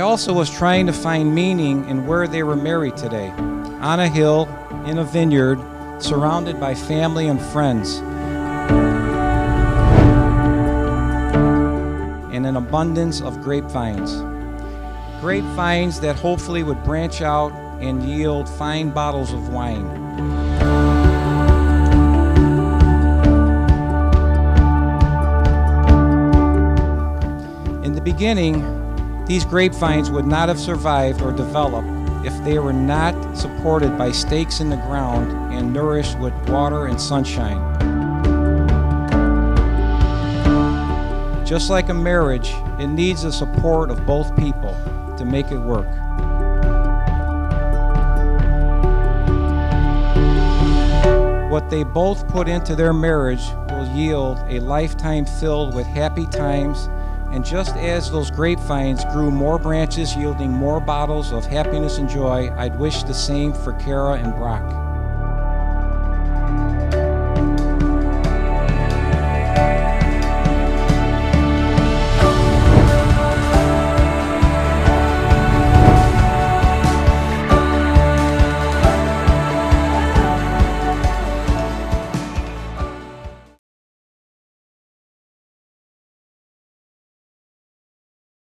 also was trying to find meaning in where they were married today on a hill, in a vineyard, surrounded by family and friends. And an abundance of grapevines. Grapevines that hopefully would branch out and yield fine bottles of wine. In the beginning, these grapevines would not have survived or developed if they were not supported by stakes in the ground and nourished with water and sunshine. Just like a marriage, it needs the support of both people to make it work. What they both put into their marriage will yield a lifetime filled with happy times. And just as those grapevines grew more branches, yielding more bottles of happiness and joy, I'd wish the same for Kara and Brock.